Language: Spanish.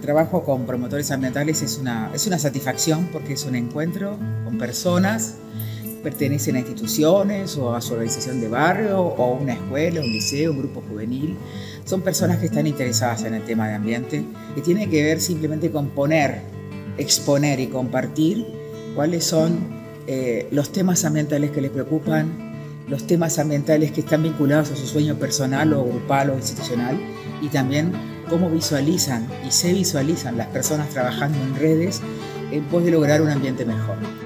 trabajo con promotores ambientales es una, es una satisfacción porque es un encuentro con personas pertenecen a instituciones o a su organización de barrio o a una escuela, un liceo, un grupo juvenil. Son personas que están interesadas en el tema de ambiente y tiene que ver simplemente con poner, exponer y compartir cuáles son eh, los temas ambientales que les preocupan, los temas ambientales que están vinculados a su sueño personal o grupal o institucional y también cómo visualizan y se visualizan las personas trabajando en redes en pos de lograr un ambiente mejor.